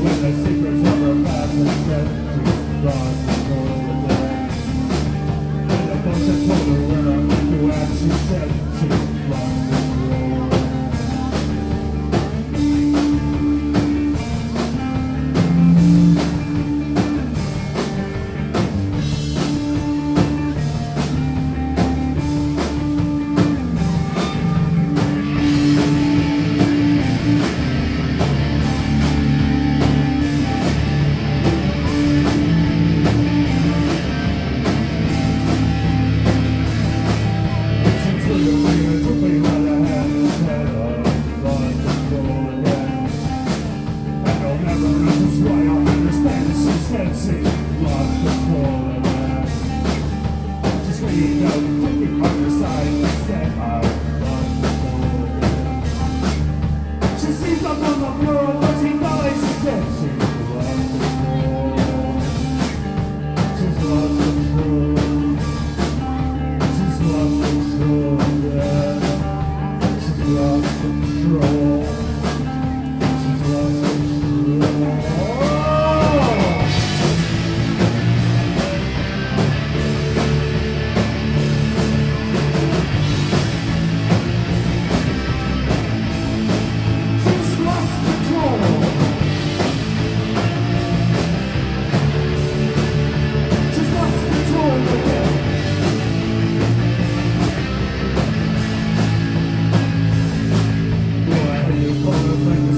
when the secrets of her past and the the floor, but she said she thank you.